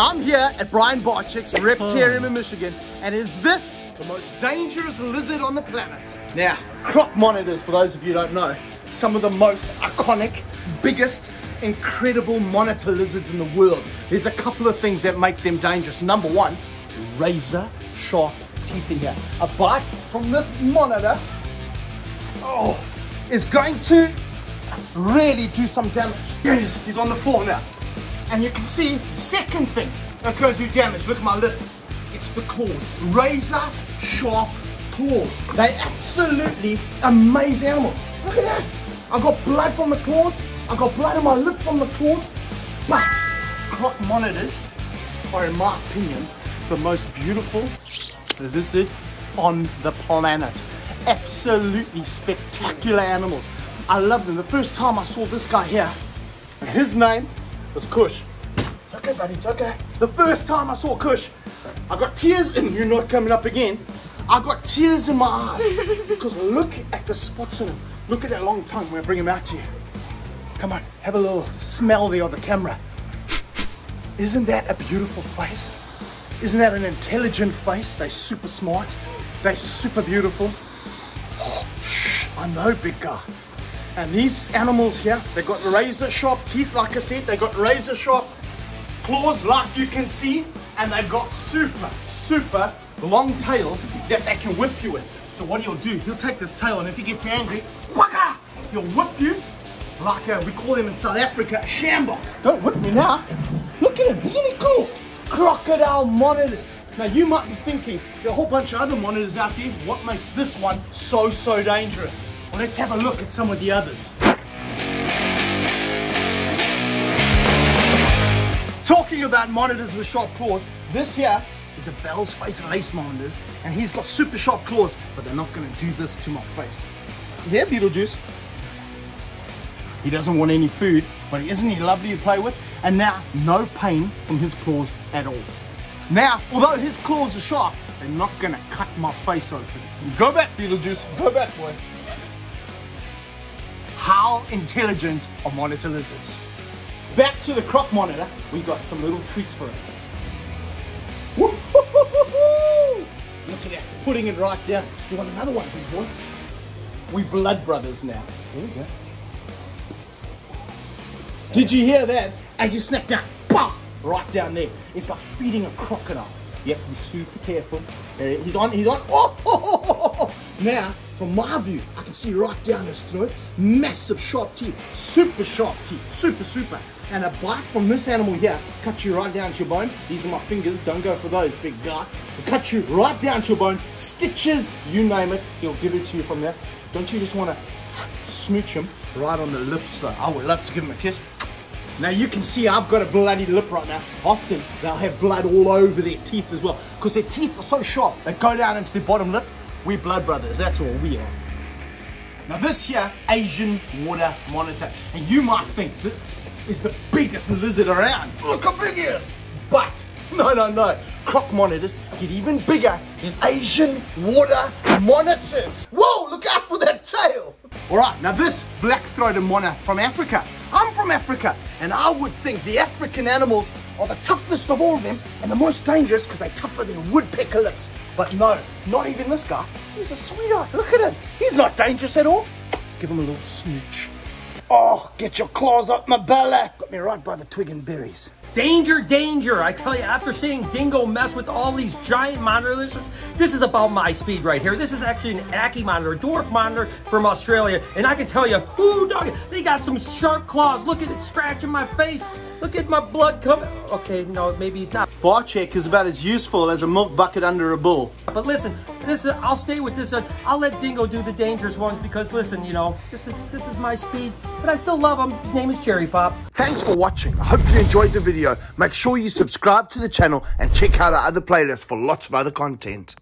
I'm here at Brian Barczyk's Reptarium in Michigan, and is this the most dangerous lizard on the planet? Now, croc monitors, for those of you who don't know, some of the most iconic, biggest, incredible monitor lizards in the world. There's a couple of things that make them dangerous. Number one, razor sharp teeth in here. A bite from this monitor oh, is going to really do some damage. Here he is, he's on the floor now. And you can see, second thing that's going to do damage, look at my lip, it's the claws. Razor sharp claws. They absolutely amazing animals. Look at that. I got blood from the claws, I got blood on my lip from the claws, but croc monitors are, in my opinion, the most beautiful lizard on the planet. Absolutely spectacular animals. I love them. The first time I saw this guy here, his name was Kush. It's okay, buddy, it's okay. The first time I saw Kush, I got tears, and you're not coming up again. I got tears in my eyes because look at the spots in him. Look at that long tongue when I bring him out to you. Come on, have a little smell there of the camera. Isn't that a beautiful face? Isn't that an intelligent face? They're super smart. They're super beautiful. Oh, shh, I know, big guy. And these animals here, they got razor sharp teeth, like I said, they got razor sharp claws, like you can see, and they've got super, super long tails that they can whip you with. So what he'll do, he'll take this tail, and if he gets angry, whaka, he'll whip you like uh, we call him in South Africa, sjambok. Don't whip me now. Look at him, isn't he cool? Crocodile monitors. Now you might be thinking, there are a whole bunch of other monitors out there. What makes this one so, so dangerous? Let's have a look at some of the others. Talking about monitors with sharp claws, this here is a Bell's phase lace monitors, and he's got super sharp claws, but they're not gonna do this to my face. Here, Beetlejuice. He doesn't want any food, but isn't he lovely to play with? And now, no pain from his claws at all. Now, although his claws are sharp, they're not gonna cut my face open. Go back, Beetlejuice, go back, boy. How intelligent are monitor lizards? Back to the croc monitor, we got some little treats for him. Look at that, putting it right down. You want another one, big boy? We blood brothers now. Here we go. Did you hear that? As you snap down, bah, right down there. It's like feeding a crocodile. You have to be super careful. There, he's on, he's on. Oh, Now, from my view, I can see right down his throat, massive sharp teeth, super sharp teeth, super, super. And a bite from this animal here cuts you right down to your bone. These are my fingers, don't go for those, big guy. It cuts you right down to your bone, stitches, you name it, he'll give it to you from there. Don't you just want to smooch him right on the lips though? I would love to give him a kiss. Now you can see I've got a bloody lip right now. Often they'll have blood all over their teeth as well because their teeth are so sharp. They go down into their bottom lip. We're blood brothers, that's all we are. Now this here, Asian water monitor. And you might think this is the biggest lizard around. Look how big he is. But, no, no, no. Croc monitors get even bigger than Asian water monitors. Whoa, look out for that tail. All right, now this black-throated monitor from Africa. I'm from Africa, and I would think the African animals are the toughest of all of them and the most dangerous because they're tougher than woodpecker lips. But no, not even this guy. He's a sweetheart. Look at him. He's not dangerous at all. Give him a little smooch. Oh, get your claws up my belly. Got me right by the twig and berries. Danger, danger! I tell you, after seeing Dingo mess with all these giant monitors, this is about my speed right here. This is actually an Ackie monitor, a dwarf monitor from Australia. And I can tell you, ooh, dog, they got some sharp claws. Look at it scratching my face. Look at my blood coming. Okay, no, maybe he's not. Barczyk is about as useful as a milk bucket under a bull. But listen, this is, I'll stay with this. Uh, I'll let Dingo do the dangerous ones because listen, you know, this is this is my speed. But I still love him. His name is Cherry Pop. Thanks for watching. I hope you enjoyed the video. Make sure you subscribe to the channel and check out our other playlists for lots of other content.